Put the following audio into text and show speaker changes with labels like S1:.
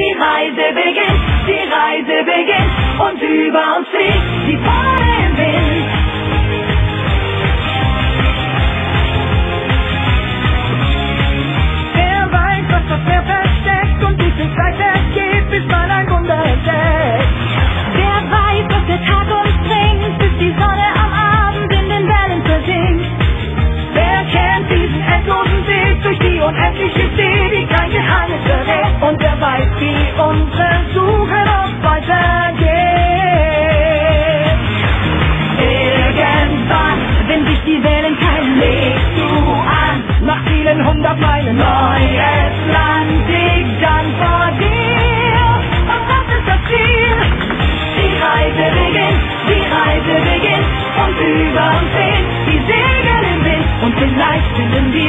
S1: Die Reise beginnt, die Reise beginnt und über uns fliegt die Sonne im Wind.
S2: Wer weiß, was das Meer versteckt und wie viel Zeit es geht, bis man ein Wunder entdeckt.
S1: Wer weiß, was der Tag uns bringt, bis die Sonne am Abend in den Wellen versinkt.
S2: Wer kennt diesen endlosen Weg durch die unendliche See,
S1: Wenn sich die Wellen teilen, legst du an.
S2: Nach vielen hundert Meilen
S1: Neues Land liegt dann vor dir. Und das ist das Ziel. Die Reise beginnt, die Reise beginnt. Und über uns sehen die Segel im Wind. Und vielleicht finden wir